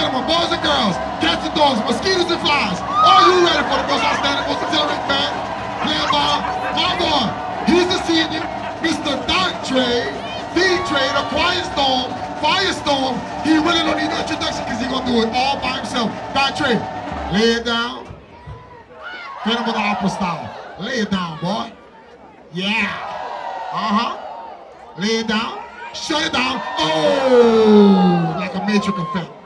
gentlemen, boys and girls, cats and dogs, mosquitoes and flies, are you ready for the most outstanding, most exhilarating man? Playing by my boy, he's the senior, Mr. Dante, D-Trade, a Quiet Storm, Firestorm. He really don't need no introduction because he's going to do it all by himself. Dante, lay it down. Phantom of the Opera style. Lay it down, boy. Yeah. Uh-huh. Lay it down. Shut it down. Oh, like a matrix effect.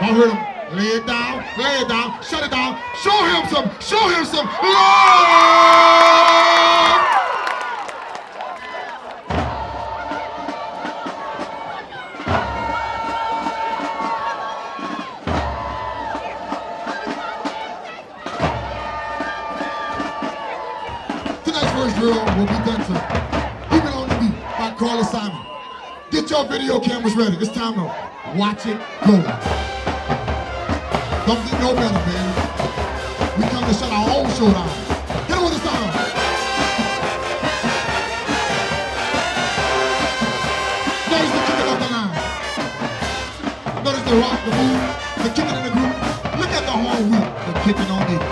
Hurt him. Lay it down. Lay it down. Shut it down. Show him some. Show him some love. Tonight's first drill will be done to It On The Beat by Carlos Simon. Get your video cameras ready. It's time to watch it go. Don't get no better, man. We come to shut our own show down. Hit it with the sound. Notice the kicking of the line. Notice the rock, the move, the kicking in the group. Look at the whole week, the kicking on it.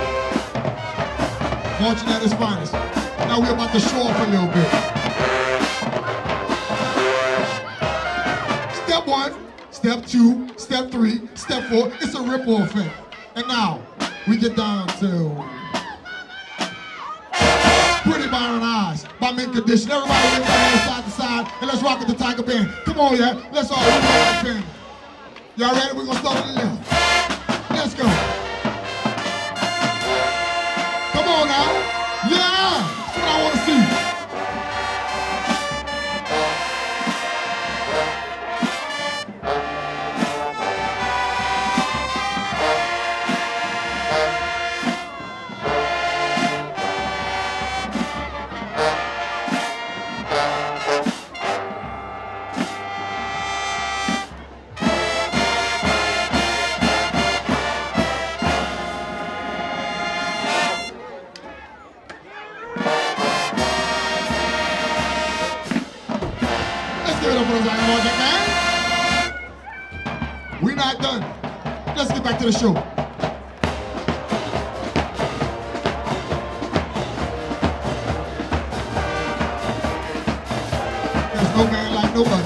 Marching at its finest. Now we're about to show off a little bit. Step two, step three, step four. It's a ripple effect. And now we get down to Pretty Brown Eyes by Mint Condition. Everybody wave their hands side to side and let's rock with the Tiger Band. Come on, yeah. Let's all rock the band. Y'all ready? We're gonna start on the left. Let's get back to the show. There's no man like nobody.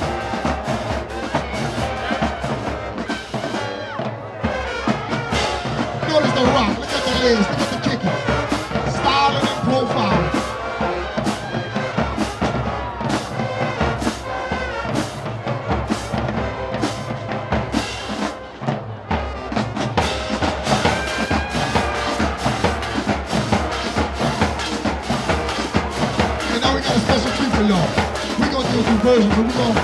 Notice the rock. Look at the legs. Conversion, but we're gonna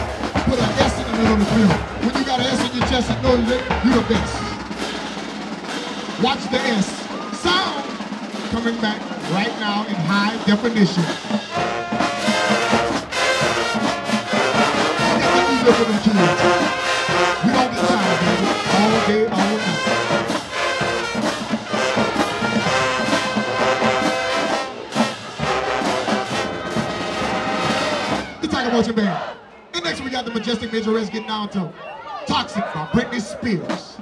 put an S in the middle of the. When you got an S in your chest, knows that you're the best. Watch the S. Sound coming back right now in high definition. We don't get tired, baby. All day, all Tiger Band. And next we got the Majestic Majorettes getting down to Toxic by Britney Spears.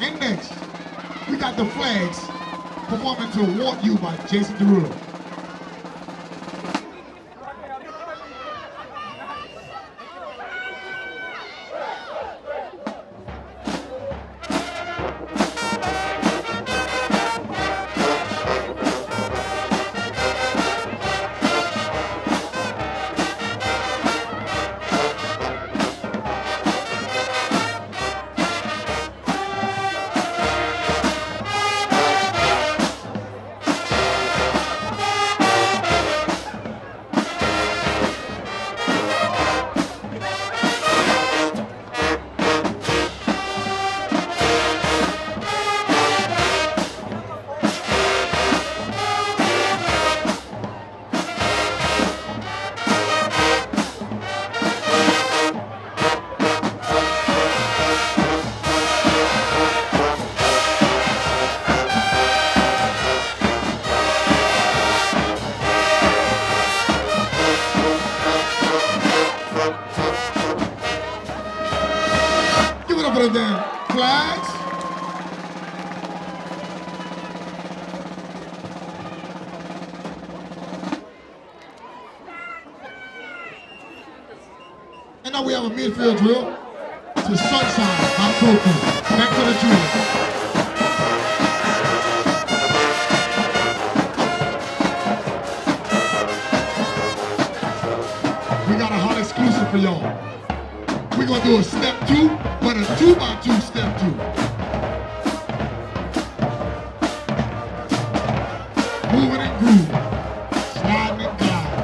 And next, we got the flags performing to Walk You by Jason Derulo. And now we have a midfield drill to Sunshine by Coko. Back to the drill. We got a hot exclusive for y'all. We're gonna do a step two, but a two by two step two. Moving and grooving, sliding and gliding.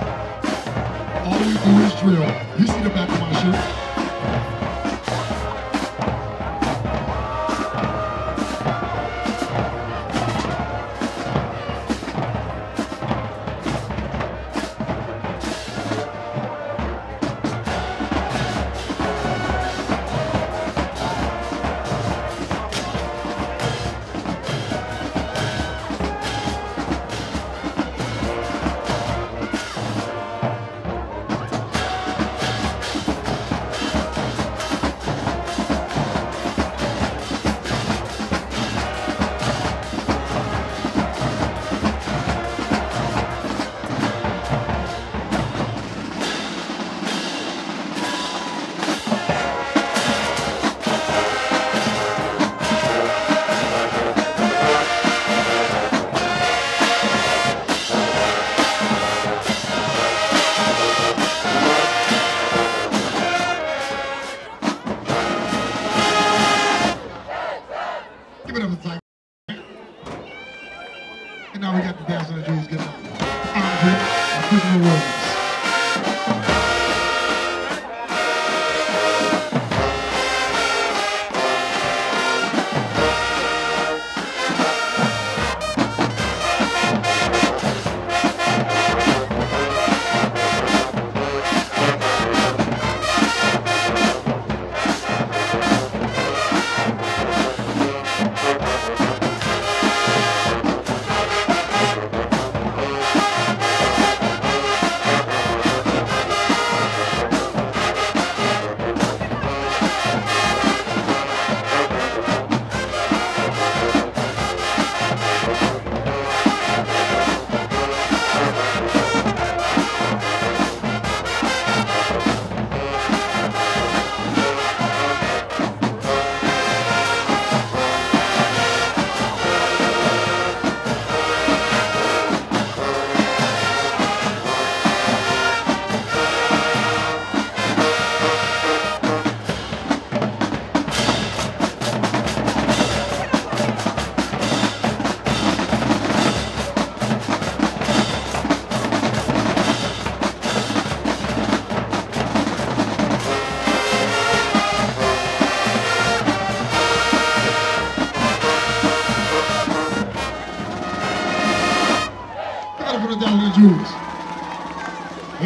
All we do is drill. You see the back of my shirt.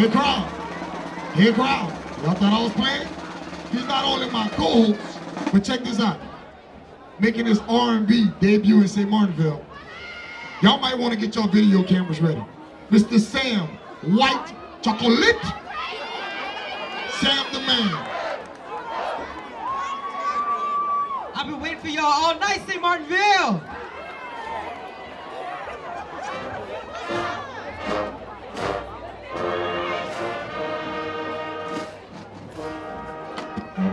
Hey, Brown. Hey, Brown. Y'all thought I was playing? He's not only my co-host, but check this out. Making his R&B debut in St. Martinville. Y'all might want to get your video cameras ready. Mr. Sam White Chocolate. Sam the man. I've been waiting for y'all all night, St. Martinville.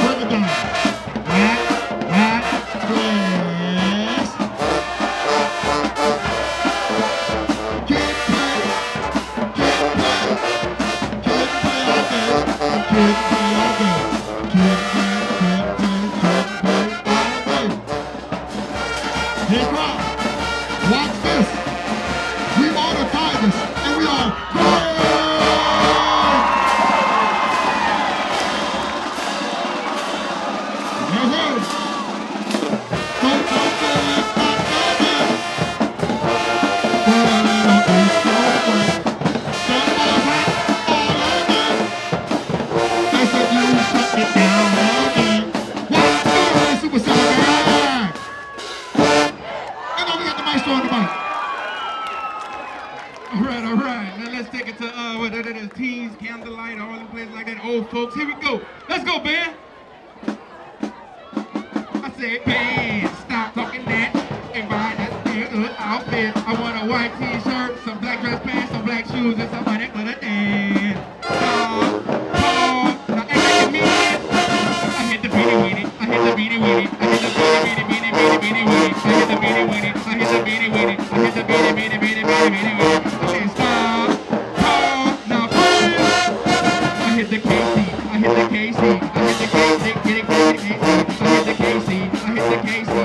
bring it down. Mm-hmm. say, stop talking that and buy that good uh, outfit. I want a white t-shirt, some black dress pants, some black shoes, and somebody the case.